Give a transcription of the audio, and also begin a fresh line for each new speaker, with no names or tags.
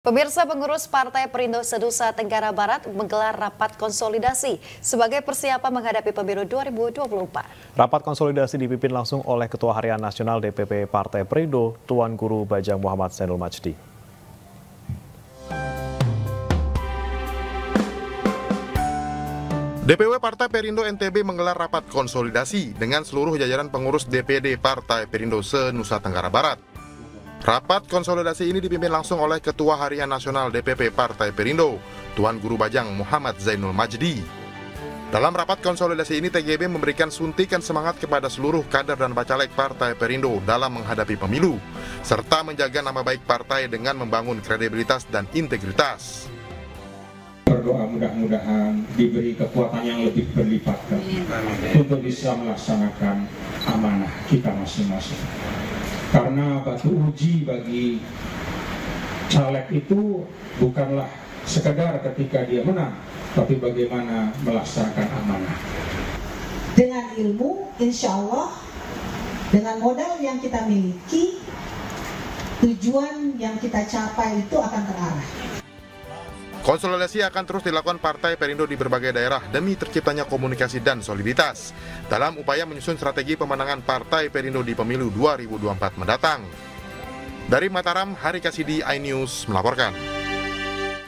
Pemirsa pengurus Partai Perindo Sedusa Tenggara Barat menggelar rapat konsolidasi sebagai persiapan menghadapi pemilu 2024.
Rapat konsolidasi dipimpin langsung oleh Ketua Harian Nasional DPP Partai Perindo, Tuan Guru Bajang Muhammad Zainul Majdi.
DPW Partai Perindo NTB menggelar rapat konsolidasi dengan seluruh jajaran pengurus DPD Partai Perindo se-Nusa Tenggara Barat. Rapat konsolidasi ini dipimpin langsung oleh Ketua Harian Nasional DPP Partai Perindo, Tuan Guru Bajang Muhammad Zainul Majdi. Dalam rapat konsolidasi ini, TGB memberikan suntikan semangat kepada seluruh kader dan bacalek Partai Perindo dalam menghadapi pemilu, serta menjaga nama baik partai dengan membangun kredibilitas dan integritas.
Berdoa mudah-mudahan diberi kekuatan yang lebih berlipat untuk bisa melaksanakan amanah kita masing-masing karena batu uji bagi caleg itu bukanlah sekedar ketika dia menang, tapi bagaimana melaksanakan amanah.
Dengan ilmu, insya Allah, dengan modal yang kita miliki, tujuan yang kita capai itu akan terarah.
Konsolidasi akan terus dilakukan Partai Perindo di berbagai daerah demi terciptanya komunikasi dan soliditas dalam upaya menyusun strategi pemenangan Partai Perindo di pemilu 2024 mendatang. Dari Mataram, Hari Kasidi iNews melaporkan.